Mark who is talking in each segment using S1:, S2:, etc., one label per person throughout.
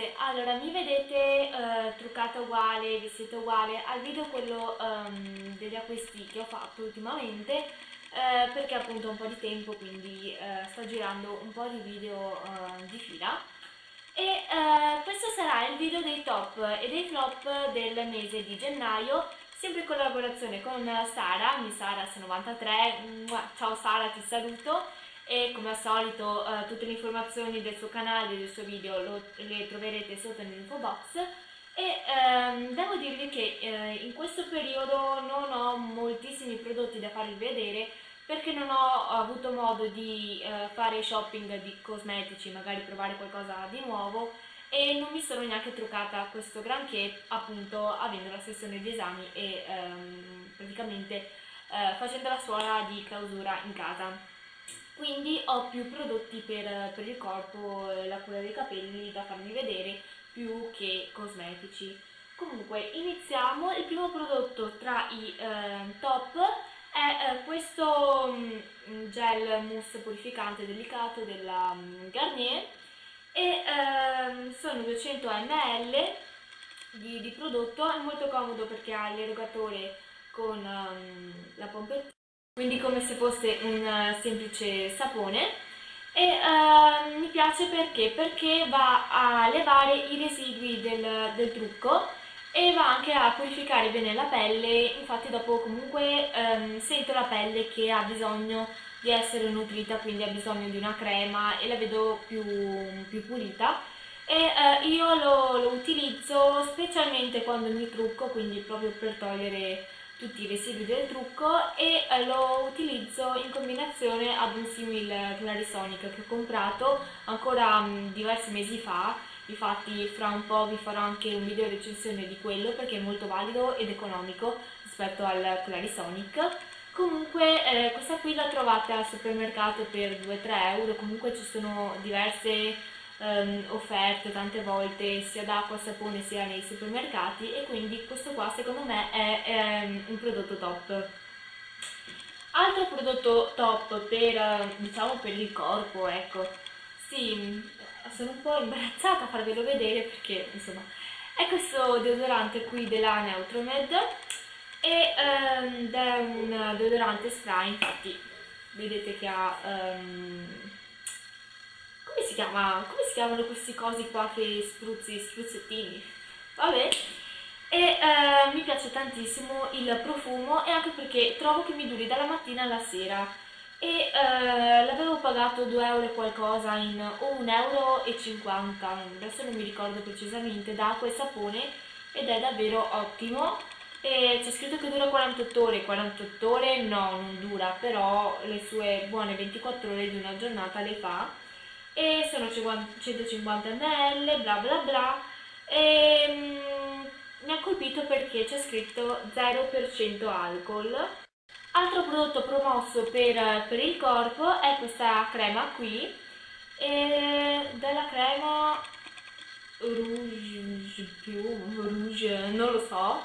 S1: ragazze, allora mi vedete eh, truccata uguale, vestita uguale? Al video quello um, degli acquisti che ho fatto ultimamente eh, perché appunto ho un po' di tempo quindi eh, sto girando un po' di video eh, di fila. E eh, questo sarà il video dei top e dei flop del mese di gennaio sempre in collaborazione con Sara, mi Sara 93 ciao Sara ti saluto e come al solito eh, tutte le informazioni del suo canale e del suo video lo, le troverete sotto nell'info box. E ehm, devo dirvi che eh, in questo periodo non ho moltissimi prodotti da farvi vedere perché non ho avuto modo di eh, fare shopping di cosmetici, magari provare qualcosa di nuovo e non mi sono neanche truccata questo granché appunto avendo la sessione di esami e ehm, praticamente eh, facendo la scuola di clausura in casa quindi ho più prodotti per, per il corpo, la cura dei capelli da farvi vedere più che cosmetici. Comunque iniziamo, il primo prodotto tra i eh, top è eh, questo um, gel mousse purificante delicato della um, Garnier. E eh, sono 200 ml di, di, prodotto, è molto comodo perché ha l'erogatore con um, la pompetta quindi come se fosse un eh, semplice sapone. E uh, mi piace perché? perché va a levare i residui del, del, trucco e va anche a purificare bene la pelle. Infatti dopo comunque um, sento la pelle che ha bisogno di essere nutrita quindi ha bisogno di una crema e la vedo più, più pulita. E uh, io lo, lo utilizzo specialmente quando mi trucco quindi proprio per togliere tutti i residui del trucco e eh, lo utilizzo in combinazione ad un simile Clarisonic che ho comprato ancora mm, diversi mesi fa. Infatti fra un po' vi farò anche un video recensione di quello perché è molto valido ed economico rispetto al Clarisonic. Comunque eh, questa qui la trovate al supermercato per 2-3 euro. Comunque ci sono diverse um, offerte tante volte sia d'acqua, sapone sia nei supermercati e quindi questo qua secondo me è, è um, un prodotto top. Altro prodotto top per, diciamo, per il corpo, ecco, sì, sono un po' imbarazzata a farvelo vedere perché insomma è questo deodorante qui della Neutromed e, um, ed è un deodorante spray, infatti vedete che ha um, come si chiama? Come si chiamano questi cosi qua che spruzzi, spruzzettini? Vabbè. E eh, mi piace tantissimo il profumo e anche perché trovo che mi duri dalla mattina alla sera e eh, l'avevo pagato 2 euro e qualcosa in o 1,50 euro adesso non mi ricordo precisamente da acqua e sapone ed è davvero ottimo c'è scritto che dura 48 ore 48 ore no non dura però le sue buone 24 ore di una giornata le fa e sono 150 ml, bla bla bla. E, mm, mi ha colpito perché c'è scritto 0% alcol. Altro prodotto promosso per, per, il corpo è questa crema qui, e della crema Rouge Rouge, non lo so,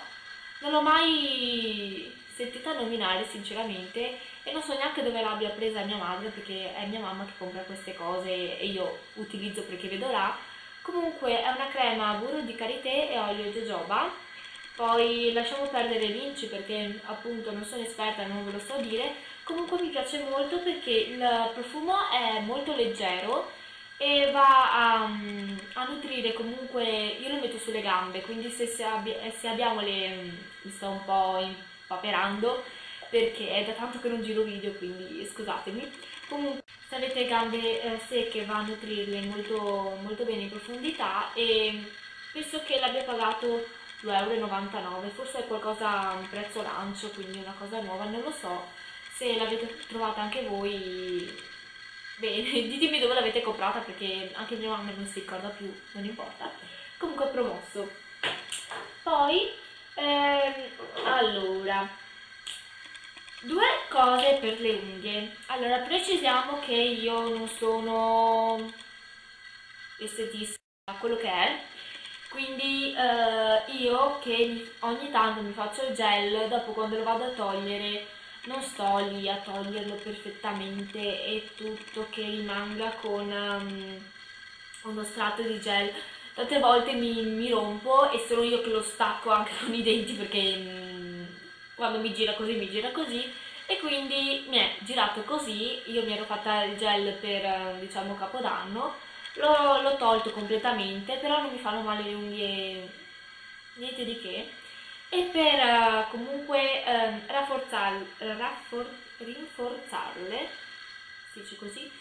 S1: non l'ho mai sentita nominare sinceramente e non so neanche dove l'abbia presa mia madre perché è mia mamma che compra queste cose e io utilizzo perché vedo là. Comunque è una crema burro di karité e olio jojoba. Poi lasciamo perdere l'inci perché appunto non sono esperta non ve lo so dire. Comunque mi piace molto perché il profumo è molto leggero e va a, a nutrire comunque, io lo metto sulle gambe, quindi se, se, abbi se abbiamo le, mi sto un po' impaperando, perché è da tanto che non giro video quindi scusatemi. Comunque se avete gambe eh, secche va a nutrirle molto, molto bene in profondità e penso che l'abbia pagato 2,99 euro forse è qualcosa un prezzo lancio quindi una cosa nuova non lo so. Se l'avete trovata anche voi bene ditemi dove l'avete comprata perché anche mia mamma non si ricorda più non importa. Comunque promosso. Poi ehm, allora Due cose per le unghie. Allora, precisiamo che io non sono estetista, quello che è. Quindi eh, io che ogni tanto mi faccio il gel, dopo quando lo vado a togliere non sto lì a toglierlo perfettamente e tutto che rimanga con um, uno strato di gel tante volte mi, mi, rompo e sono io che lo stacco anche con i denti perché mh, mm, quando mi gira così mi gira così. E quindi mi è girato così, io mi ero fatta il gel per diciamo capodanno, l'ho tolto completamente, però non mi fanno male le unghie, niente di che, e per uh, comunque uh, rafforzar, raffor, rinforzarle, si dice così,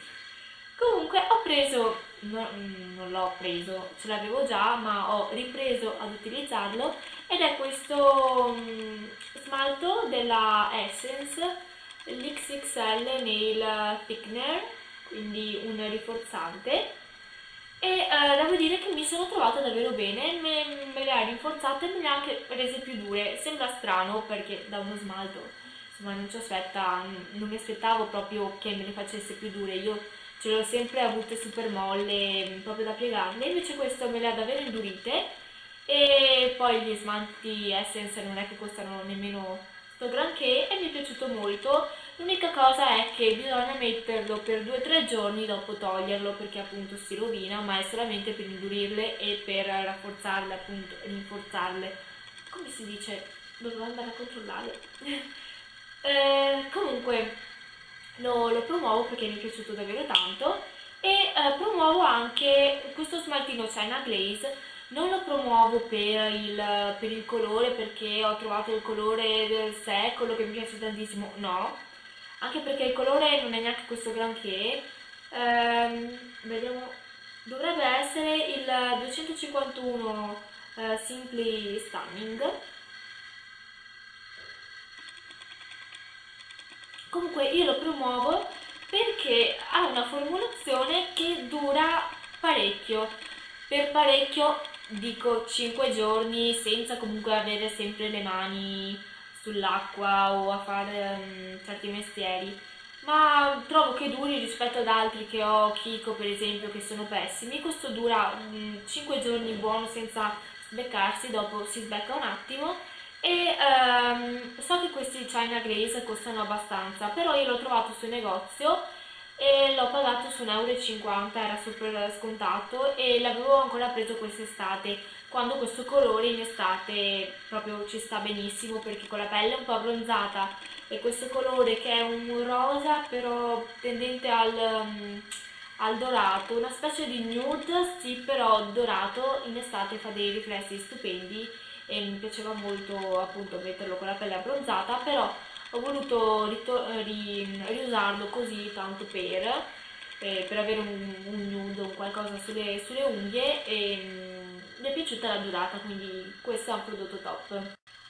S1: comunque ho preso, no, non l'ho preso, ce l'avevo già, ma ho ripreso ad utilizzarlo ed è questo um, smalto della Essence l'XXL Nail Thickener quindi un rinforzante e eh, devo dire che mi sono trovata davvero bene, me, me le ha rinforzate e me le ha anche rese più dure, sembra strano perché da uno smalto insomma non ci aspetta, non mi aspettavo proprio che me le facesse più dure, io ce le ho sempre avute super molle proprio da piegarle, invece questo me le ha davvero indurite. E poi gli smalti Essence non è che costano nemmeno sto granché e mi è piaciuto molto. L'unica cosa è che bisogna metterlo per 2-3 giorni dopo toglierlo perché appunto si rovina ma è solamente per indurirle e per rafforzarle appunto rinforzarle. Come si dice? dovrò andare a controllare. Eh, comunque lo, lo, promuovo perché mi è piaciuto davvero tanto e eh, promuovo anche questo smaltino China Glaze non lo promuovo per il, per il, colore perché ho trovato il colore del secolo che mi piace tantissimo, no, anche perché il colore non è neanche questo granché, ehm, vediamo, dovrebbe essere il 251 eh, Simply Stunning, comunque io lo promuovo perché ha una formulazione che dura parecchio, per parecchio dico 5 giorni senza comunque avere sempre le mani sull'acqua o a fare um, certi mestieri. Ma trovo che duri rispetto ad altri che ho, Kiko per esempio, che sono pessimi. Questo dura um, 5 giorni buono senza sbeccarsi, dopo si sbecca un attimo e um, so che questi China Glaze costano abbastanza, però io l'ho trovato sul negozio e l'ho pagato su 1,50 euro, era super scontato e l'avevo ancora preso quest'estate quando questo colore in estate proprio ci sta benissimo perché con la pelle un po' abbronzata. E questo colore che è un rosa però tendente al, um, al dorato, una specie di nude sì però dorato in estate fa dei riflessi stupendi e mi piaceva molto appunto metterlo con la pelle abbronzata però ho voluto ri riusarlo così tanto per, eh, per avere un, un nudo, un qualcosa sulle, sulle unghie e mm, mi è piaciuta la durata, quindi questo è un prodotto top.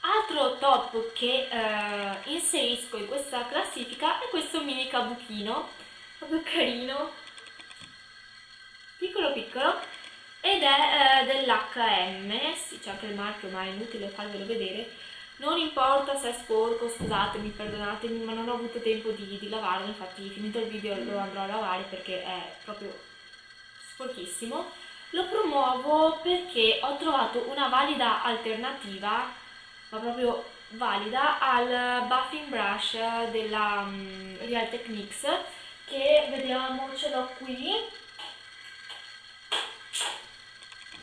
S1: Altro top che eh, inserisco in questa classifica è questo mini cabuchino, proprio carino, piccolo piccolo, ed è eh, dell'H&M, sì c'è anche il marchio ma è inutile farvelo vedere, non importa se è sporco, scusatemi, perdonatemi, ma non ho avuto tempo di, di lavarlo, infatti finito il video lo andrò a lavare perché è proprio sporchissimo. Lo promuovo perché ho trovato una valida alternativa, ma proprio valida, al buffing brush della um, Real Techniques che vediamo, ce l'ho qui,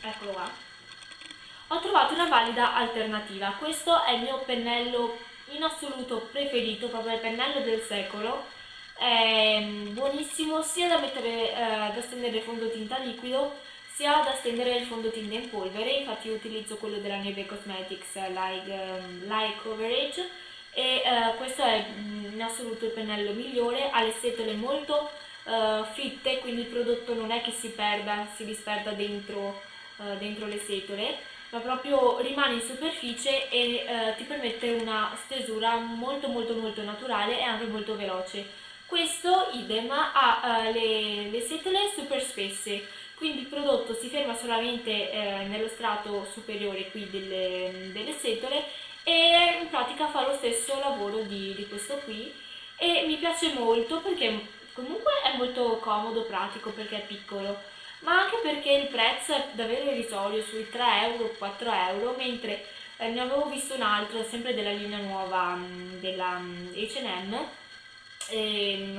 S1: eccolo qua ho trovato una valida alternativa. Questo è il mio pennello in assoluto preferito, proprio il pennello del secolo. È mm, buonissimo sia da, mettere, eh, da stendere il fondotinta liquido sia da stendere il fondotinta in polvere, infatti io utilizzo quello della Neve Cosmetics Light, um, Light Coverage e uh, questo è mm, in assoluto il pennello migliore, ha le setole molto uh, fitte, quindi il prodotto non è che si perda, si disperda dentro, uh, dentro le setole ma proprio rimane in superficie e eh, ti permette una stesura molto molto molto naturale e anche molto veloce. Questo idem ha eh, le, le, setole super spesse, quindi il prodotto si ferma solamente eh, nello strato superiore qui delle, delle, setole e in pratica fa lo stesso lavoro di, di questo qui e mi piace molto perché comunque è molto comodo, pratico perché è piccolo ma anche perché il prezzo è davvero irrisorio, sui 3 euro, 4 euro, mentre eh, ne avevo visto un altro, sempre della linea nuova mh, della H&M,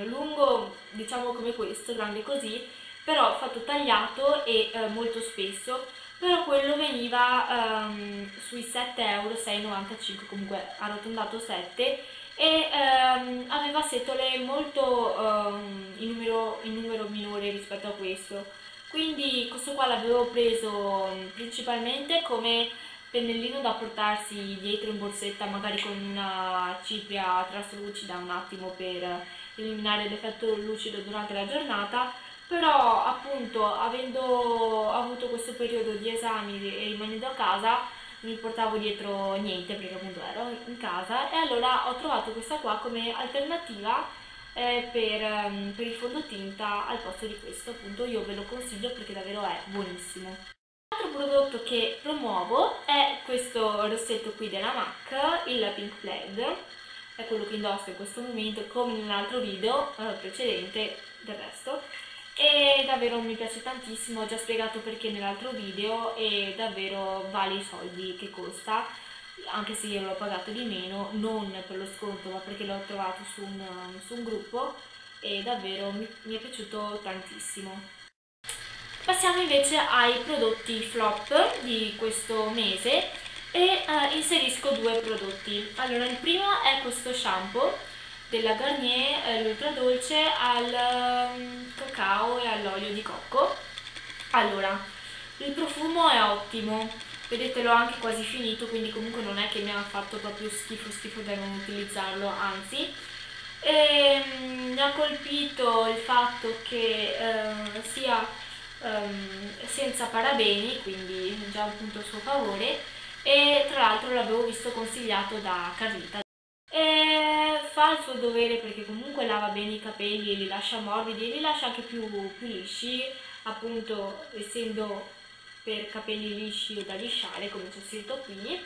S1: lungo, diciamo come questo, grande così, però fatto tagliato e eh, molto spesso però quello veniva um, sui 7 euro 6,95 comunque arrotondato 7 e um, aveva setole molto um, in, numero, in numero minore rispetto a questo quindi questo qua l'avevo preso principalmente come pennellino da portarsi dietro in borsetta magari con una cipria traslucida un attimo per eliminare l'effetto lucido durante la giornata. Però appunto avendo avuto questo periodo di esami e rimanendo a casa mi portavo dietro niente perché appunto ero in casa e allora ho trovato questa qua come alternativa eh, per, um, per il fondotinta al posto di questo appunto io ve lo consiglio perché davvero è buonissimo. L'altro prodotto che promuovo è questo rossetto qui della MAC, il Pink Flag, è quello che indosso in questo momento come nell'altro video eh, precedente del resto. E davvero mi piace tantissimo, ho già spiegato perché nell'altro video e davvero vale i soldi che costa anche se io l'ho pagato di meno, non per lo sconto ma perché l'ho trovato su un, su un, gruppo e davvero mi, mi è piaciuto tantissimo. Passiamo invece ai prodotti flop di questo mese e uh, inserisco due prodotti. Allora il primo è questo shampoo della Garnier, eh, l'ultra dolce al um, cacao e all'olio di cocco. Allora, il profumo è ottimo, vedete l'ho anche quasi finito, quindi comunque non è che mi ha fatto proprio schifo schifo da non utilizzarlo, anzi. E, um, mi ha colpito il fatto che uh, sia um, senza parabeni, quindi già un punto a suo favore, e tra l'altro l'avevo visto consigliato da Carlita e fa il suo dovere perché comunque lava bene i capelli e li lascia morbidi e li lascia anche più, più lisci, appunto essendo per capelli lisci o da lisciare come c'è scritto qui.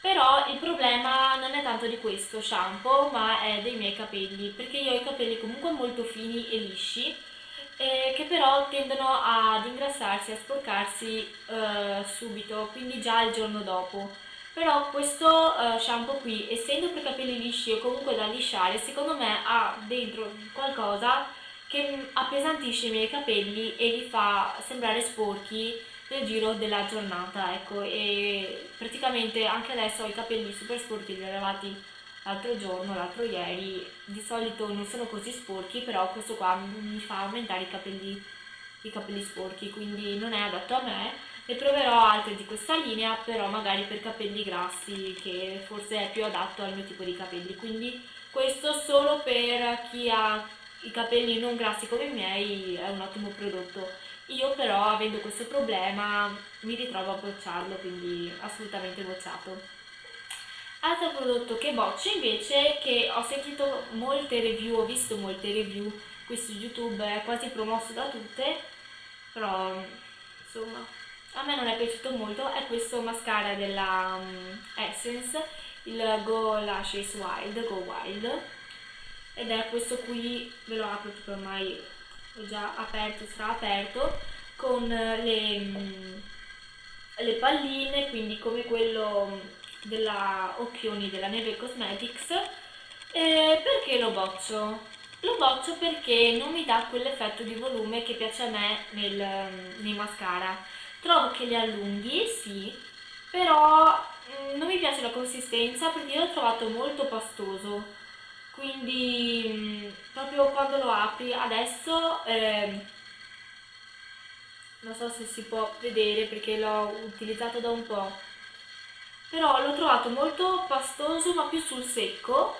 S1: Però il problema non è tanto di questo shampoo ma è dei miei capelli perché io ho i capelli comunque molto fini e lisci eh, che però tendono ad ingrassarsi, a sporcarsi eh, subito, quindi già il giorno dopo però questo uh, shampoo qui essendo per capelli lisci o comunque da lisciare secondo me ha dentro qualcosa che appesantisce i miei capelli e li fa sembrare sporchi nel giro della giornata ecco e praticamente anche adesso ho i capelli super sporchi li ho lavati l'altro giorno, l'altro ieri di solito non sono così sporchi però questo qua mi fa aumentare i capelli, i capelli sporchi quindi non è adatto a me ne proverò altre di questa linea, però magari per capelli grassi, che forse è più adatto al mio tipo di capelli. Quindi questo solo per chi ha i capelli non grassi come i miei è un ottimo prodotto. Io però avendo questo problema mi ritrovo a bocciarlo, quindi assolutamente bocciato. Altro prodotto che boccio invece, che ho sentito molte review, ho visto molte review qui su YouTube, è quasi promosso da tutte, però insomma a me non è piaciuto molto è questo mascara della um, Essence il Go Lashes Wild Go Wild ed è questo qui ve lo apro perché ormai ho già aperto sarà aperto con le, um, le palline quindi come quello della Occhioni della Neve Cosmetics e perché lo boccio? Lo boccio perché non mi dà quell'effetto di volume che piace a me nel, nei mascara Trovo che li allunghi, sì, però mm, non mi piace la consistenza perché l'ho trovato molto pastoso. Quindi mm, proprio quando lo apri adesso eh, non so se si può vedere perché l'ho utilizzato da un po'. Però l'ho trovato molto pastoso ma più sul secco.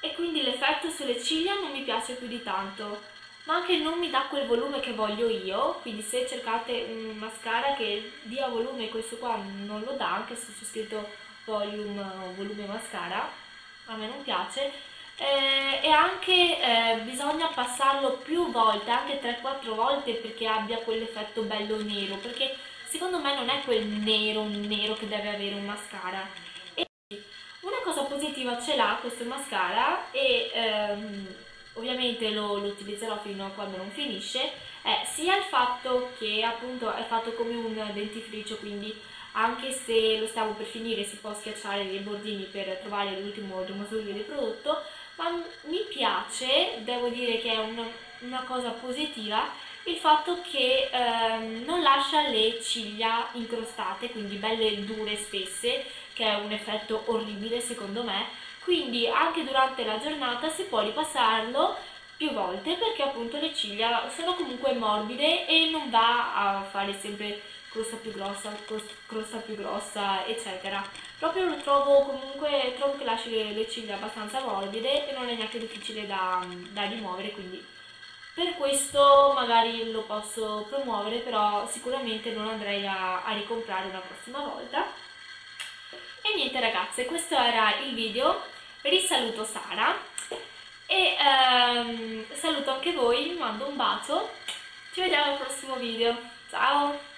S1: E quindi l'effetto sulle ciglia non mi piace più di tanto. Ma anche non mi dà quel volume che voglio io, quindi se cercate un mascara che dia volume, questo qua non lo dà, anche se c'è scritto volume, volume mascara, a me non piace, eh, e anche eh, bisogna passarlo più volte, anche 3-4 volte perché abbia quell'effetto bello nero, perché secondo me non è quel nero nero che deve avere un mascara. E una cosa positiva ce l'ha questo mascara e... Ehm, ovviamente lo, lo, utilizzerò fino a quando non finisce, è sia il fatto che appunto è fatto come un dentifricio, quindi anche se lo stiamo per finire si può schiacciare dei bordini per trovare l'ultimo domasolio del prodotto, ma mi piace, devo dire che è una, una cosa positiva, il fatto che ehm, non lascia le ciglia incrostate, quindi belle dure spesse, che è un effetto orribile secondo me, quindi anche durante la giornata si può ripassarlo più volte perché appunto le ciglia sono comunque morbide e non va a fare sempre crosta più grossa, crosta più grossa, eccetera. Proprio lo trovo comunque, trovo che lasci le, le ciglia abbastanza morbide e non è neanche difficile da, da rimuovere, quindi per questo magari lo posso promuovere, però sicuramente non andrei a, a ricomprare la prossima volta. E niente ragazze, questo era il video, risaluto Sara e ehm, saluto anche voi, vi mando un bacio, ci vediamo al prossimo video, ciao!